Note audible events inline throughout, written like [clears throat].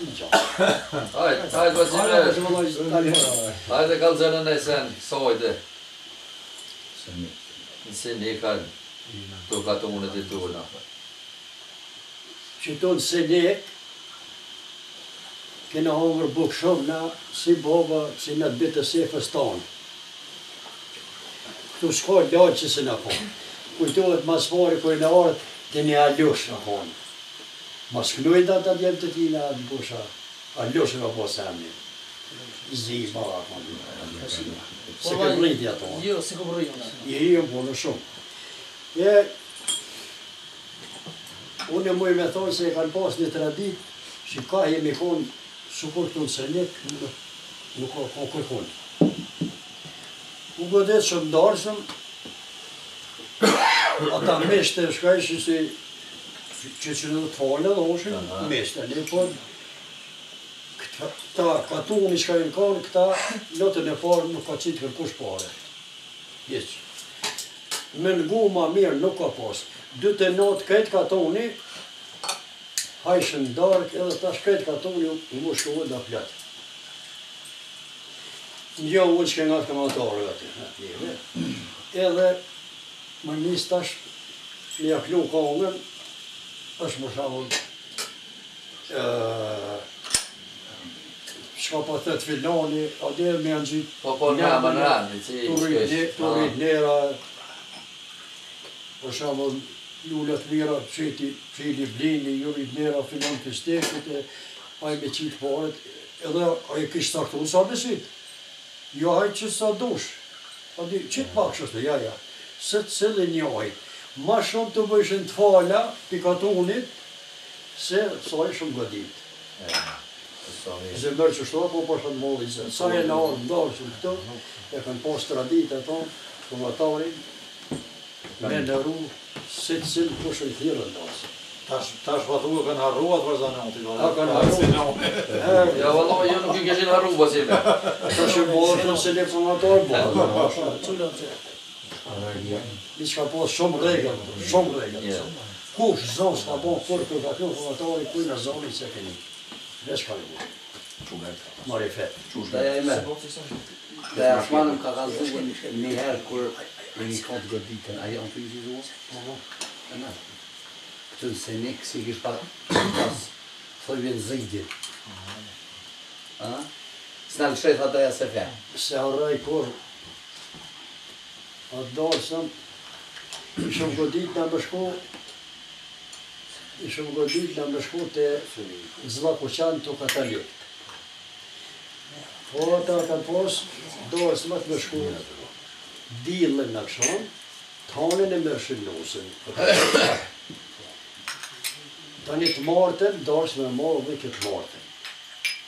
Hajde, gjatë. Hajtë, hajtë përgjithë, hajtë dhe ka lëzënën e sen sa ojtë dhe. Në Senik, ka të unët i të unë. Që tu në Senik, kënë hongër bukë shumë në si boba, si në të bitë të sefës tonë. Këtu shkojtë gjatë që si po. në konë. Kujtu e të masëfarit, kujnë e orët, të një alushë në konë. Mos kënojnë të të djemë të tina, në posha, a ljoshë ka po se amin. Zi, ma ka po një. Se ke brejti ato. Jo, se ke brejti. Jo, jo, po në shumë. E, unë e mëjë me thonë se e kanë pas një tradit, që ka jemi konë, su kur të në sënjek, nuk ka kërë konë. U godet që më darësëm, ata meshte, shkaj si, që që në falë dhe oshin në mes të një, po këta, ka tu një shka në kanë, këta lotën e farë nuk ka qitë kërkush pare. Jeqë. Me në gumë ma mirë nuk ka pasë. Dytë e natë këtë ka tu një, hajshën darkë edhe ta shkëtë ka tu një, në më shkëvë dhe pletë. Një jo, u që nga të këmatarë gëti, mm. edhe më njës tash, një aklu ka unën, është më shalën... Shka pa po të të filoni, a dhe me në gjithë... Po po nga më në rani, që i shkesh... të rritë njëra, Po shalën... Lula të mira, që i të blini, ju i blera, filon të stekët e... A i me qitë po Edhe, a i kështë të këtu sa besit... Jo hajtë që sa dush... A po, di, qitë pak shështë, ja, ja... Se të cilë e një ojtë ma shumë të bëjshën të falja pikatunit, se sa shumë godit. Zemër që shtuva, po përshën mollë i zemër. Sa e në orë, ndarë që po po po- këto, e kënë posë të radit e tonë, shumëtarin, me në ru, se të cilë përshën të thirë ndasë. Ta është fatu e kënë harrua të vazhanati. A, kënë harrua. [laughs] Ja, valla, jo nuk i këshin harrua, si Ta është mollë, shumë se lepë shumëtarë, bërë, Mi s'ka posë shumë regjën, shumë regjën. Kush zonë s'ka po kërë kërë kërë kërë kërë kërë kërë në zonë i cekinit. Po Dhe s'ka një bërë. Mori Dhe e Dhe ka ka zhugën një herë kërë në një këtë gërbitën. A janë të një zhugën? Pa, pa. Po. Dhe me. Këtë në senik, kësi kështë pa të pasë. Thoj vjen zëjdi. Së në në ata e se fe. Se arraj atë dorësëm, i shumë godit në më shku, i godit në më shku të zva kuqan të katalit. Po ata kanë posë, dorës të më shku, dillën në shumë, tonën e më shumë Tani të martën, dorës e morë dhe këtë martën.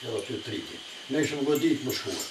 Edhe të tritit. Ne ishëm godit më shkuat.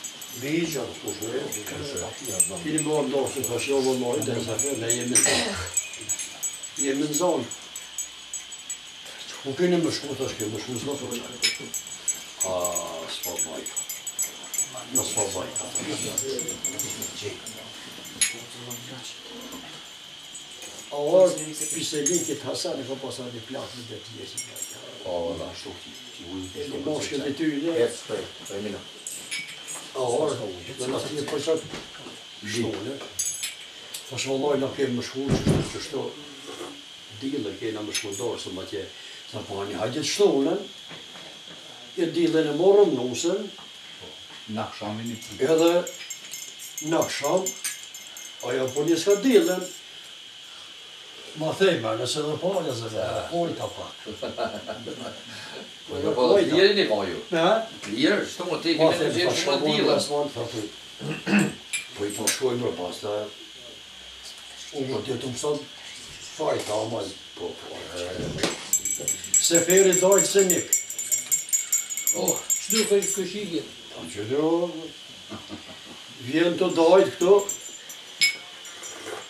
Vigja, të kushe, kini më bërë ndohë, që pashjo më mojë, dhe në zafë, dhe jemi në zonë. Jemi në zonë. Që ku kini më shku, të shke, më shku në zonë. A, së pa bajka. Në së pa bajka. A orë, pisë e linë këtë hasan, e ka pasan një platë në dhe të jesë. A, në ashtu, ti në moshke A orë, dhe nësë një përshët, po shto në. Po shë Allah në kemë më shkullë, që shto shto, dhile në kemë më shkullë së më tje, sa pa po një hajtë shto në, e dhile në morëm në usën, në kësham e një edhe në kësham, aja për njësë ka dhile Ma thej me, nëse dhe [clears throat] po, nëse dhe po, nëse pak. po, nëse dhe po, nëse dhe po, nëse dhe po, nëse dhe po, nëse dhe po, nëse dhe po, nëse dhe po, Se dhe po, nëse dhe po, nëse dhe po, nëse dhe po, nëse po, po,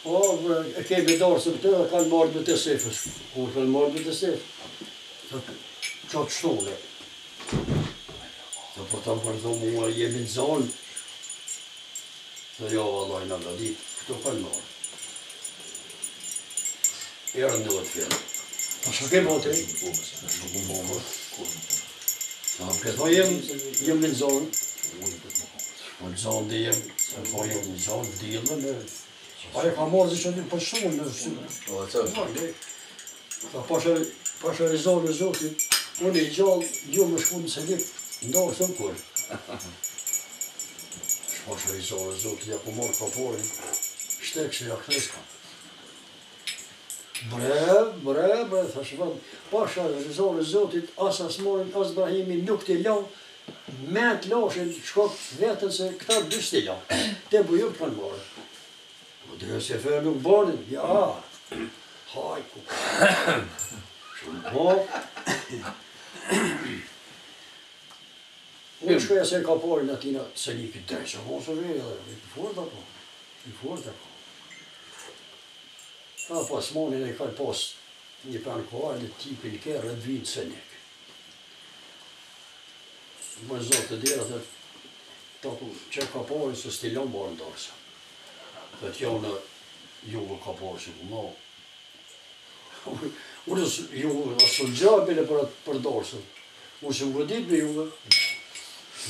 Po, e kej bedarë së këtë, kanë marrë dhe të sefës. kur e kanë marrë dhe të sefës. Qa të shtonë? Dhe Po të më përdo mua, jemi në zonë. Dhe jo, Allah në nga ditë. Këto kanë marrë. E rëndë dhe të fjerë. Po, së kej më të rinjë? Po, më së kej më të rinjë. Po, më së kej më të Po, jemi në zonë. Po, në zonë dhe jemi. Po, jemi në zonë dhe jemi. Ai kam marrë diçka të pëlqyer në shtëpi. Po, çfarë? Po, pasha pasha rezon e zotit. Unë e gjallë, jo më shkon se vit. Ndo kur. Shpasha i zorë, zotë, ja ku morë kaporin, shtekë që ja kreska. Bre, bre, bre, thë shëvan, pasha po, i zorë, zotit, as as morën, asë brahimi, nuk të la, me atë lashin, shkot vetën se këta dy të te bujur për Dhe se fërë nuk bërë, ja, haj ku. Shumë bërë. Unë shkëja se ka porin atina se një këtë drejtë, se më së vejë dhe, i përë dhe po, i përë dhe po. Ta pas monin e ka pas një përnë kohar dhe tipi në kërë dhe dhvinë se një. Më zotë të dhe dhe, ta që ka porin së stilon bërë në dorësëm dhe tja unë jugë ka po që ku mau. [laughs] Unë është jugë, a së e për atë përdorësën. Unë që më gëdit për jugë,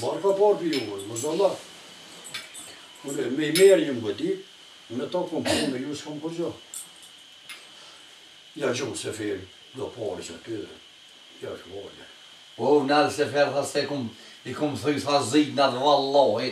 marë ka parë për jugë, më zonë Më Me i merë një më gëdit, me ta këmë punë me ju së këmë për po gjë. Ja gjumë se do parë që të të të të të të të të të të të të të të të të të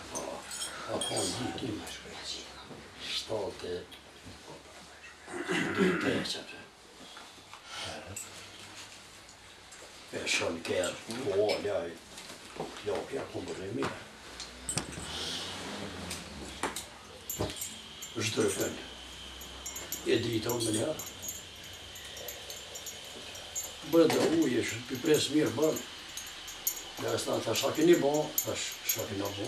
Ka fërë një të më të e shënë kërë, jo kërë ku më rëmi. Shë e më njërë. Bërë ujë, shë të pipresë mirë bërë. Dhe e së në të shakini bo, shë shakina bo.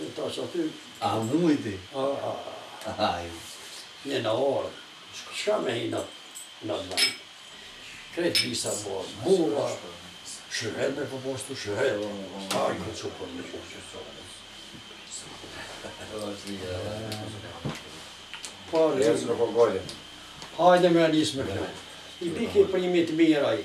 E ta që aty... A mujti? A, a, a, Një në orë, shka me hi në, në dëmën? Kretë visa borë, mura, shëhet me përpostu, për Po, lezë në përgojë. Hajde me njësë me këtë. I bikë i primit mirë ajë.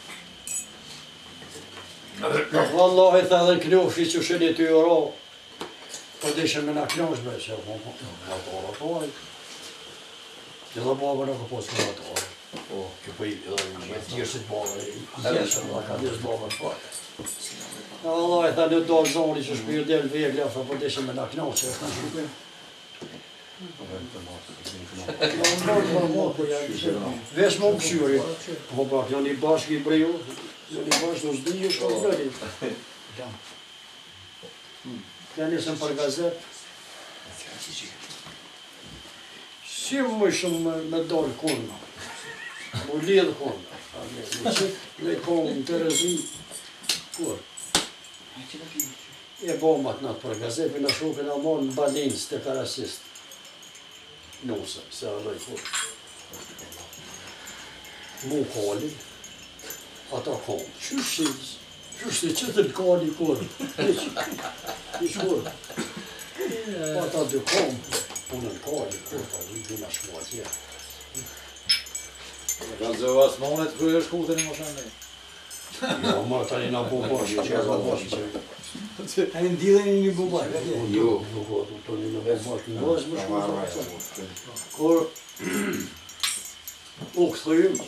Në fëllë Allahet edhe në kënjohë fi që shëni të i Po të me në kënjohë shme, që e më po më të të orë. Që dhe babë në këpo së Po, që për i dhe dhe në të Edhe si të babë. Në dhe dhe dhe dhe dhe dhe në dhe dhe dhe dhe në dhe dhe dhe dhe dhe dhe po dhe dhe dhe Vesh më më këshyri, po bak, janë i bashkë i brilë, Zëri bosh do zdi, jush këtë zëri. Ja. për gazet. Si më shumë me dorë kurna. U lidhë kurna. Në kohë në të rëzi. Kur? E bombat në për gazet, për në shukën e mon në balinë, së të karasistë. Nusë, se alloj kurë. Mu kohëllit, ata po. eh. po, po, ka. Qështë e qështë e qëtër ka një kërë? Një shkërë. Ata dy ka punën ka një kërë, ta një gjëna shkërë atje. Në kanë zëvë asë maunë [laughs] të kërë e shkërë të një më Jo, ma ta një në po bashkë, që e ka A i ndilën i një bubaj, Jo, nuk ka të një në vetë bashkë, në vazhë më shkërë. Kërë, [clears throat] u këtë rëjmë,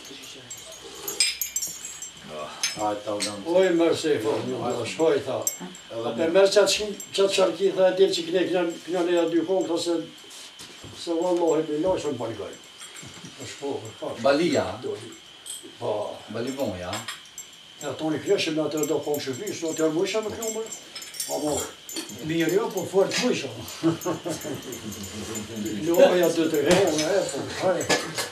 A ta u damë që... O i mërë më mërë që faqë. A për mërë që atë qarki, thë e dilë që këne kënë e a dyko, thëse se Se ma ohe dhe i lajqë, është dhe në bali gojë. Shpo, shpo. Balija? Doj. Ba. E atë toni kënë shimë, atër do po në shëfiqë, do të jarmu isha me këllë mërë. A po, mirë jo, po fort fu isha. Në aje atë të rejëm, e e, po, kaj